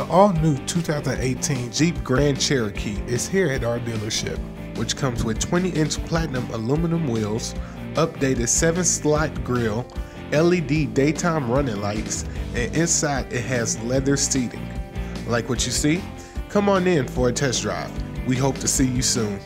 The all new 2018 Jeep Grand Cherokee is here at our dealership, which comes with 20 inch platinum aluminum wheels, updated 7 slot grille, LED daytime running lights, and inside it has leather seating. Like what you see? Come on in for a test drive. We hope to see you soon.